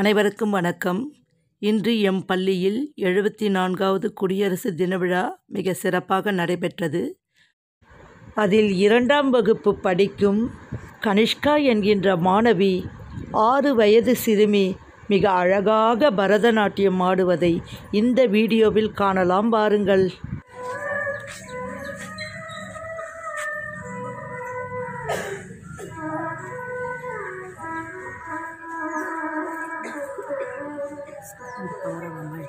அனைவருக்கும் வணக்கம். இன்று எம் பள்ளியில் எழுபத்தி நான்காவது குடியரசு தின விழா மிக சிறப்பாக நடைபெற்றது. அதில் இரண்டாம் வகுப்பு படிக்கும் கனிஷ்கா என்கின்ற மாணவி ஆறு வயது சிறுமி மிக அழகாக பரதநாட்டியம் ஆடுவதை இந்த வீடியோவில் காணலாம் பாருங்கள். Ahora vamos a ir.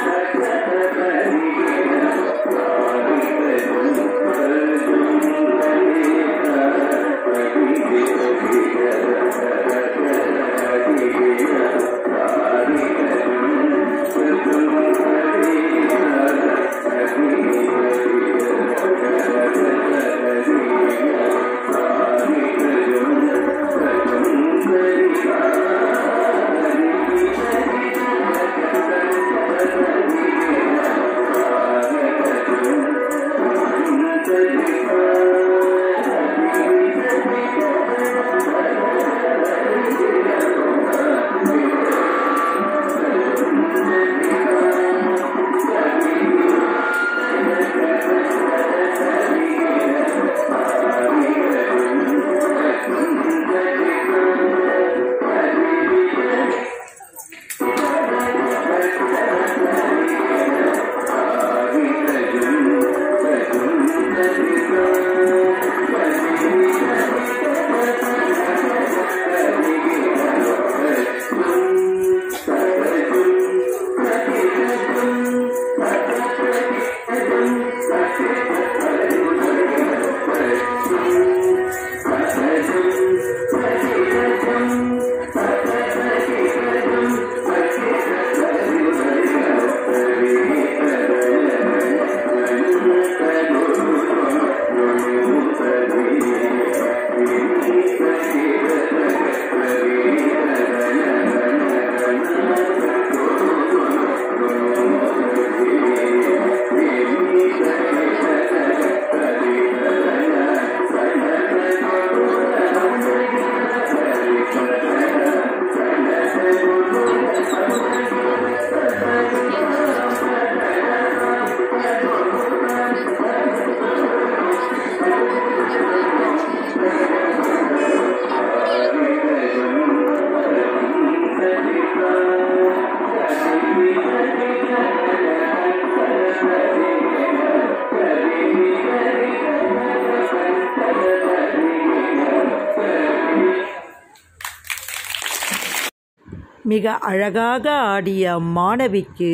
மிக அழகாக ஆடிய அம்மாணவிக்கு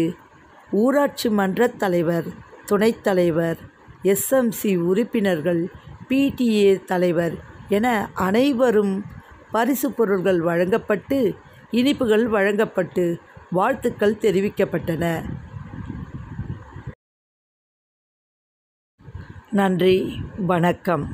ஊராட்சி மன்றத் தலைவர் துணைத் தலைவர் எஸ்எம்சி உறுப்பினர்கள் பிடிஏ தலைவர் என அனைவரும் பரிசு பொருட்கள் வழங்கப்பட்டு இனிப்புகள் வழங்கப்பட்டு வாழ்த்துக்கள் தெரிவிக்கப்பட்டன. நன்றி. வணக்கம்.